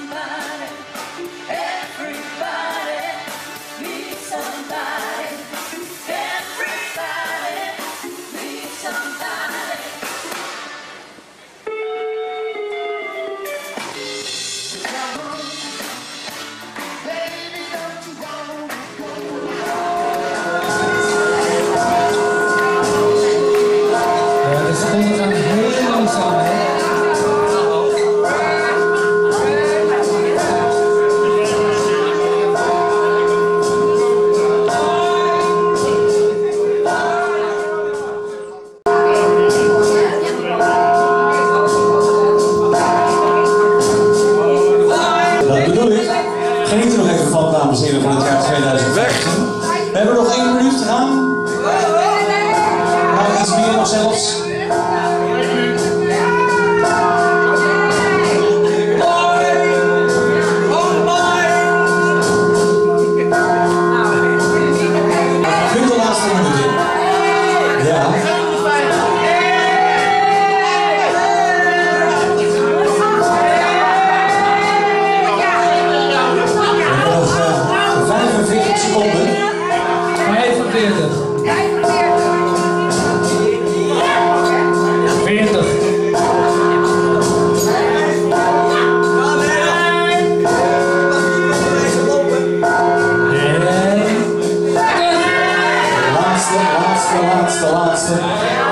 somebody. excelência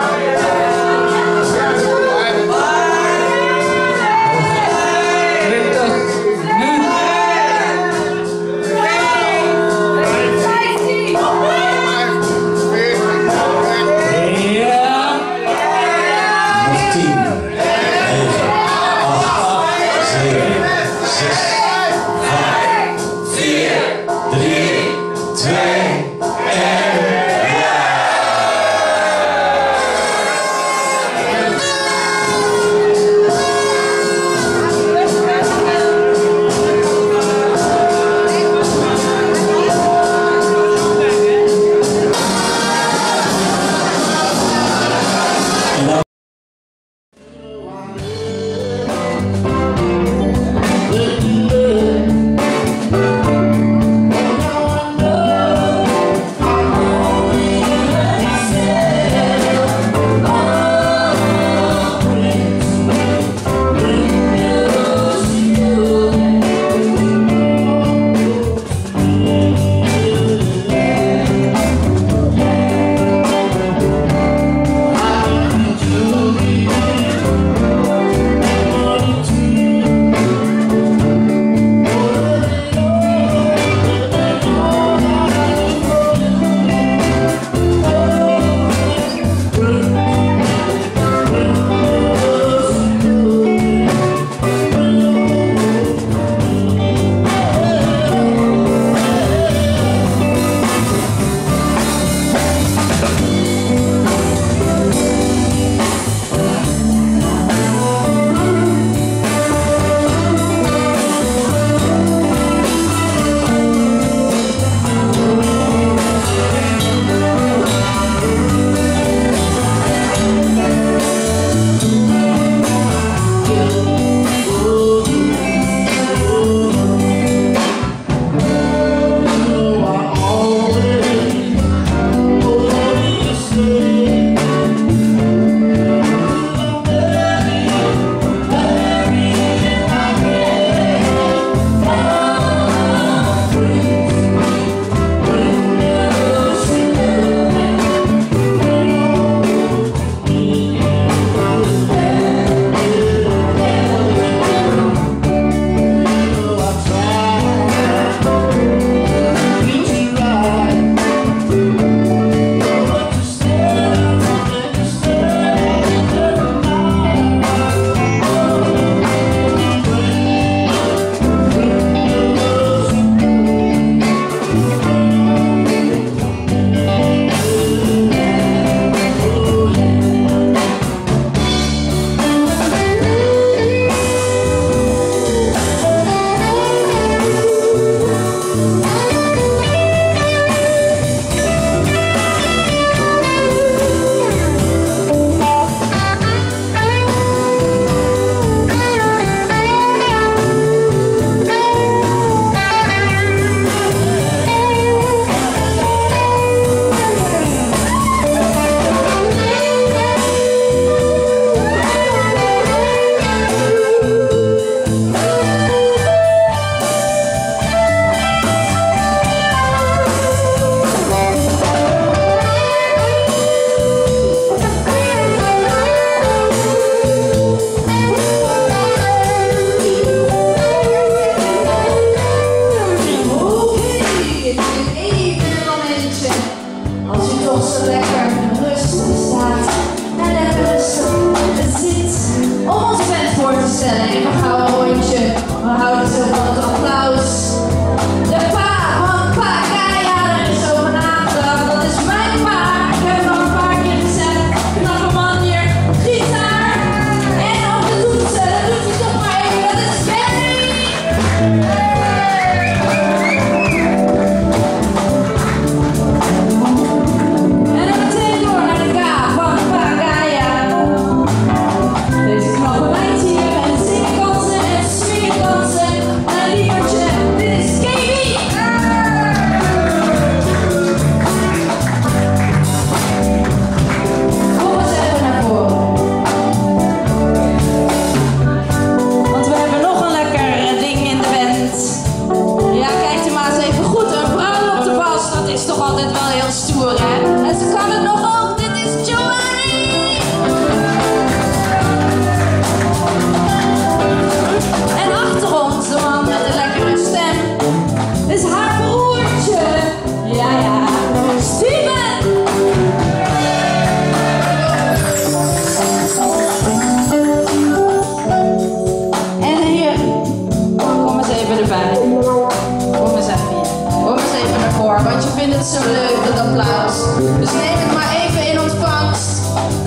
zo leuk, dat applaus. Dus neem het maar even in ontvangst.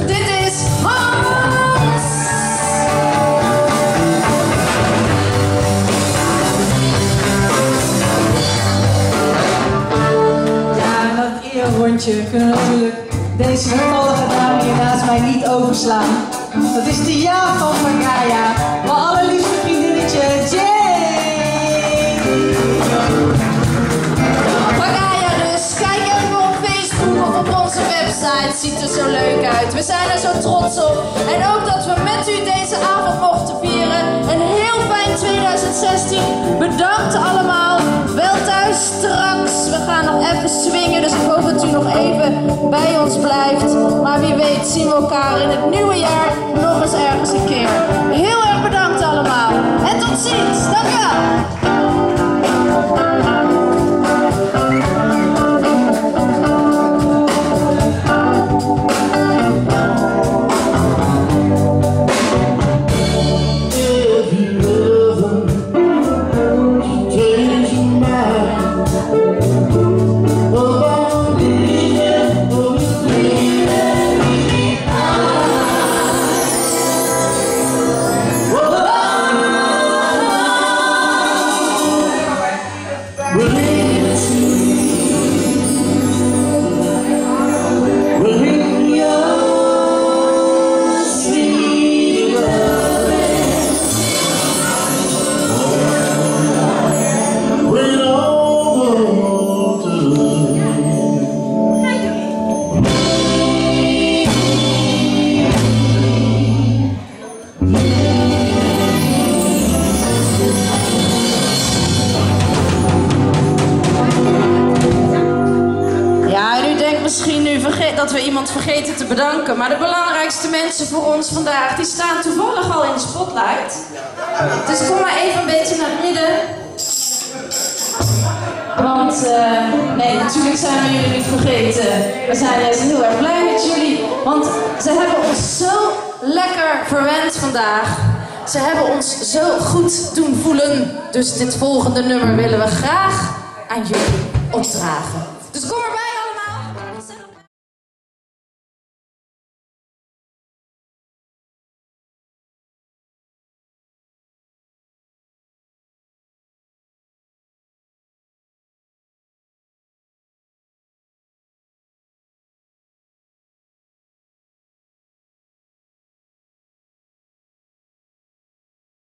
Dit is Hans! Ja, dat eerrondje kunnen natuurlijk deze geweldige dame hier naast mij niet overslaan. Dat is de ja van Pagaya. Mijn allerliefste vriendinnetje, Jane! Op onze website. Ziet er zo leuk uit. We zijn er zo trots op. En ook dat we met u deze avond mochten vieren. Een heel fijn 2016. Bedankt allemaal. Wel thuis straks. We gaan nog even swingen. Dus ik hoop dat u nog even bij ons blijft. Maar wie weet zien we elkaar in het nieuwe jaar nog eens ergens een keer. Heel erg bedankt allemaal. En tot ziens. Dank u wel. Dat we iemand vergeten te bedanken. Maar de belangrijkste mensen voor ons vandaag, die staan toevallig al in de spotlight. Dus kom maar even een beetje naar het midden. Want, eh, nee, natuurlijk zijn we jullie niet vergeten. We zijn juist heel erg blij met jullie. Want ze hebben ons zo lekker verwend vandaag. Ze hebben ons zo goed doen voelen. Dus dit volgende nummer willen we graag aan jullie opdragen.